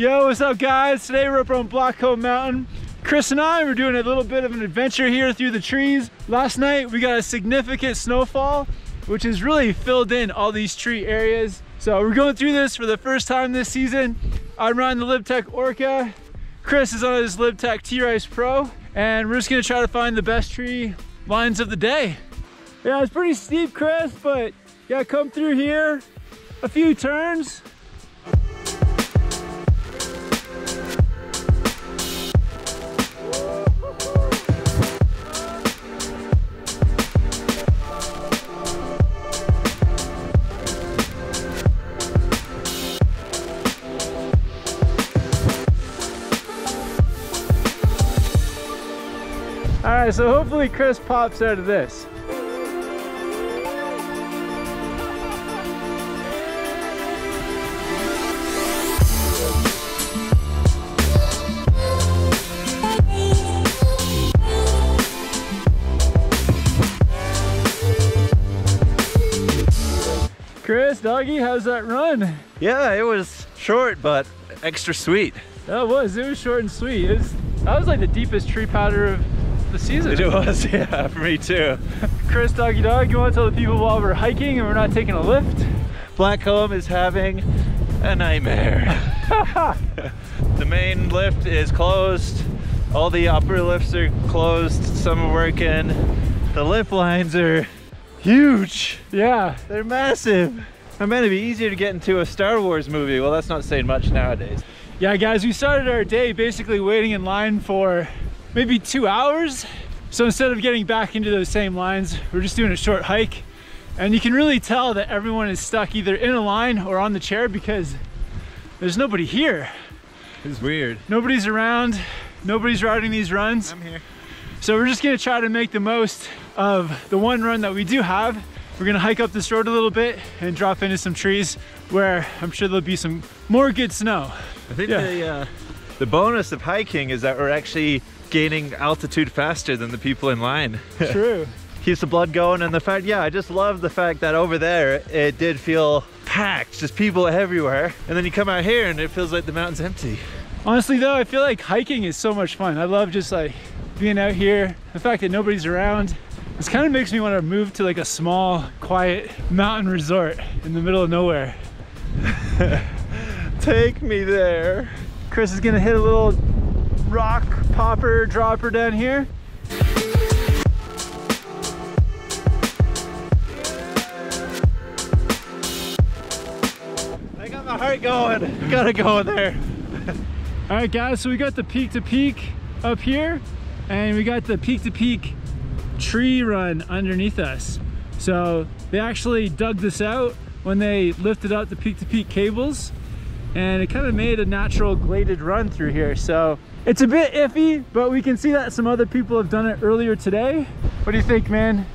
Yo, what's up guys? Today we're up on Blackcomb Mountain. Chris and I, we're doing a little bit of an adventure here through the trees. Last night we got a significant snowfall, which has really filled in all these tree areas. So we're going through this for the first time this season. I'm riding the Lib Tech Orca. Chris is on his Lib Tech T-Rice Pro, and we're just gonna try to find the best tree lines of the day. Yeah, it's pretty steep, Chris, but yeah, come through here, a few turns, right, so hopefully Chris pops out of this. Chris, doggy, how's that run? Yeah, it was short, but extra sweet. That was, it was short and sweet. It was, that was like the deepest tree powder of the season. It was, yeah, for me too. Chris, doggy dog, you want to tell the people while we're hiking and we're not taking a lift? Blackcomb is having a nightmare. the main lift is closed. All the upper lifts are closed. Some are working. The lift lines are huge. Yeah. They're massive. I meant to be easier to get into a Star Wars movie. Well, that's not saying much nowadays. Yeah, guys, we started our day basically waiting in line for maybe two hours. So instead of getting back into those same lines, we're just doing a short hike. And you can really tell that everyone is stuck either in a line or on the chair because there's nobody here. It's weird. Nobody's around. Nobody's riding these runs. I'm here. So we're just gonna try to make the most of the one run that we do have. We're gonna hike up this road a little bit and drop into some trees where I'm sure there'll be some more good snow. I think Yeah. the, uh, the bonus of hiking is that we're actually gaining altitude faster than the people in line. True. Keeps the blood going and the fact, yeah, I just love the fact that over there it did feel packed, just people everywhere. And then you come out here and it feels like the mountain's empty. Honestly though, I feel like hiking is so much fun. I love just like being out here. The fact that nobody's around. This kind of makes me want to move to like a small, quiet mountain resort in the middle of nowhere. Take me there. Chris is gonna hit a little rock popper dropper down here. I got my heart going. Gotta go there. All right guys, so we got the peak to peak up here and we got the peak to peak tree run underneath us. So they actually dug this out when they lifted up the peak to peak cables and it kind of made a natural graded run through here. So it's a bit iffy, but we can see that some other people have done it earlier today. What do you think, man?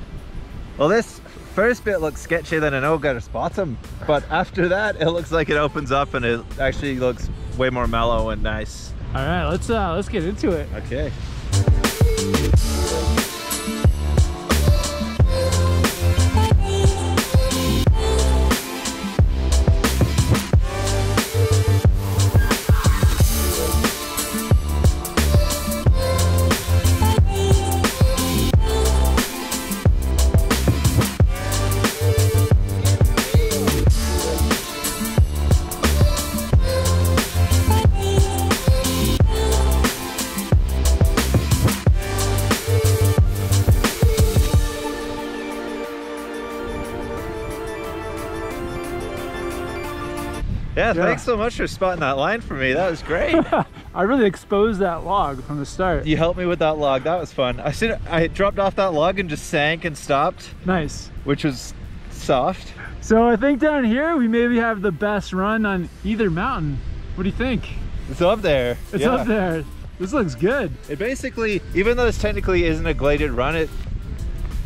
Well, this first bit looks sketchy than an ogre's bottom, but after that, it looks like it opens up and it actually looks way more mellow and nice. All right, let's uh, let's get into it. Okay. Yeah, Yeah. thanks so much for spotting that line for me. That was great. I really exposed that log from the start. you helped me with that log. That was fun. I seen I dropped off that log and just sank and stopped, Nice. which was soft. So I think down here we maybe have the best run on either mountain. What do you think? It's up there. It's Yeah. up there. This looks good. It basically, even though this technically isn't a graded run, it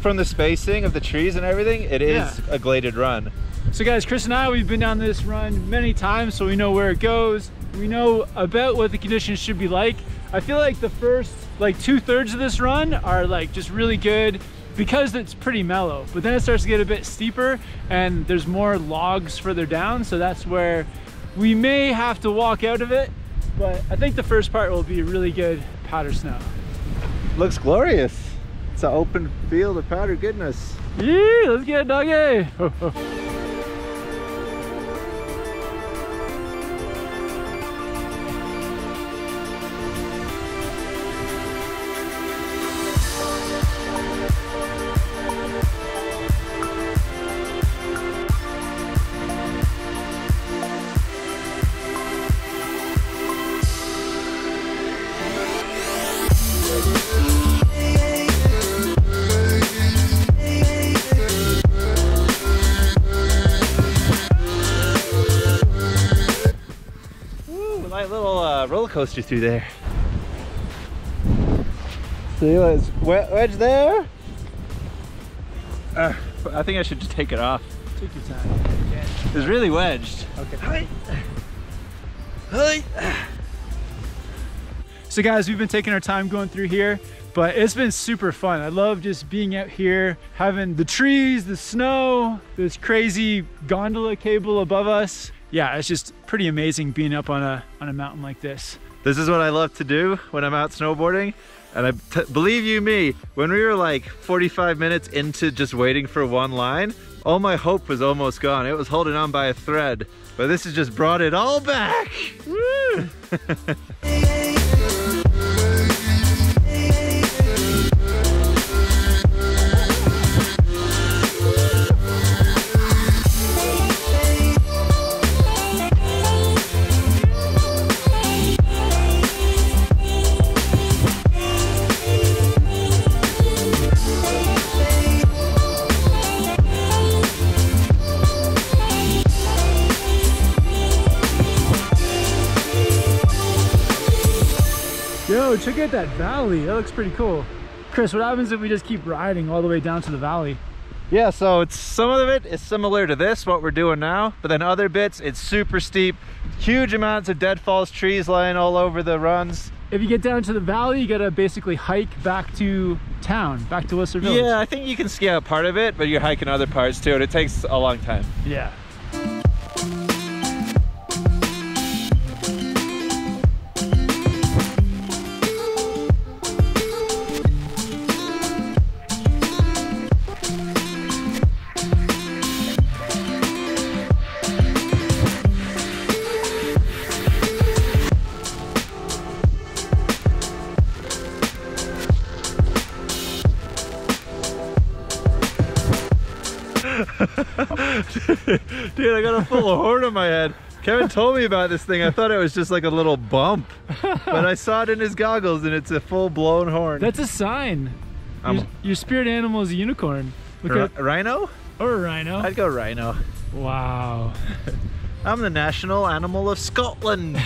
from the spacing of the trees and everything, it is Yeah. a graded run. So guys, Chris and I, we've been down this run many times, so we know where it goes. We know about what the conditions should be like. I feel like the first like two thirds of this run are like just really good because it's pretty mellow, but then it starts to get a bit steeper and there's more logs further down. So that's where we may have to walk out of it but I think the first part will be really good powder snow. Looks glorious. It's an open field of powder goodness. Yeah, let's get it, doggy. coaster through there. See what's wedge there? Uh, I think I should just take it off. Take your time. It's really wedged. Okay. Hi. Hi. So guys, we've been taking our time going through here, but it's been super fun. I love just being out here, having the trees, the snow, this crazy gondola cable above us. Yeah, it's just pretty amazing being up on a, on a mountain like this. This is what I love to do when I'm out snowboarding. And I believe you me, when we were like 45 minutes into just waiting for one line, all my hope was almost gone. It was holding on by a thread, but this has just brought it all back. check out that valley. That looks pretty cool. Chris, what happens if we just keep riding all the way down to the valley? Yeah, so it's some of it is similar to this, what we're doing now, but then other bits, it's super steep, huge amounts of deadfalls trees lying all over the runs. If you get down to the valley, you gotta basically hike back to town, back to Whistler Village. Yeah, I think you can ski out part of it, but you're hiking other parts too, and it takes a long time. Yeah. Dude, I got a full horn on my head. Kevin told me about this thing. I thought it was just like a little bump, but I saw it in his goggles and it's a full blown horn. That's a sign. Your, your spirit animal is a unicorn. Look at rhino? or a rhino. I'd go rhino. Wow. I'm the national animal of Scotland.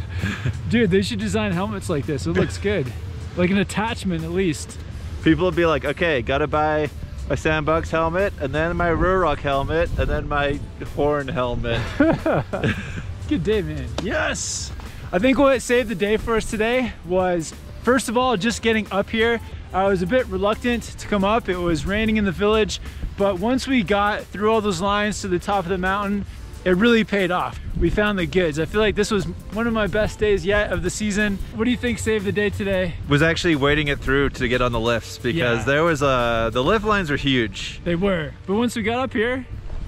Dude, they should design helmets like this. It looks good. Like an attachment at least. People would be like, okay, gotta buy my sandbox helmet, and then my Ruroc helmet, and then my horn helmet. Good day, man. Yes. I think what saved the day for us today was, first of all, just getting up here. I was a bit reluctant to come up. It was raining in the village, but once we got through all those lines to the top of the mountain, it really paid off. We found the goods. I feel like this was one of my best days yet of the season. What do you think saved the day today? was actually waiting it through to get on the lifts because Yeah. there was a the lift lines were huge. They were. But once we got up here,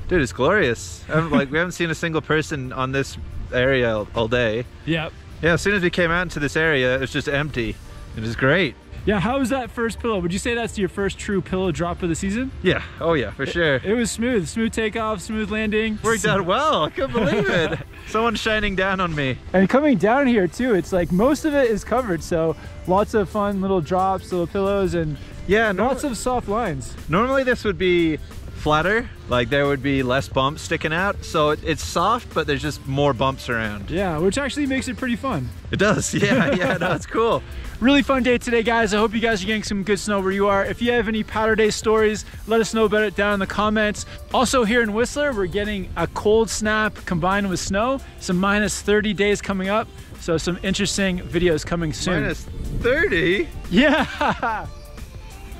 Dude, it's glorious. Like we haven't seen a single person on this area all- all day. yep. Yeah, as soon as we came out into this area, it was just empty. It was great. Yeah, how was that first pillow? Would you say that's your first true pillow drop of the season? Yeah. Oh yeah, for sure. It was smooth. Smooth takeoff, smooth landing. Worked out well. I couldn't believe it. Someone's shining down on me. And coming down here too, it's like most of it is covered. So lots of fun little drops, little pillows, and Yeah, lots of soft lines. normally this would be flatter. Like there would be less bumps sticking out. So it, it's soft, but there's just more bumps around. Yeah, which actually makes it pretty fun. It does. Yeah, yeah, no, it's cool. Really fun day today, guys. I hope you guys are getting some good snow where you are. If you have any powder day stories, let us know about it down in the comments. Also, here in Whistler, we're getting a cold snap combined with snow. Some minus 30 days coming up. So, some interesting videos coming soon. Minus 30. Yeah.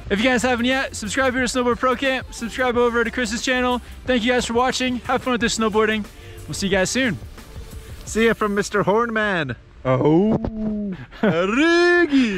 If you guys haven't yet, subscribe here to Snowboard Pro Camp. Subscribe over to Chris's channel. Thank you guys for watching. Have fun with this snowboarding. We'll see you guys soon. See ya from Mr. Hornman. Oh. Rigi.